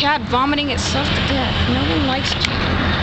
cat vomiting itself to death. No one likes cats.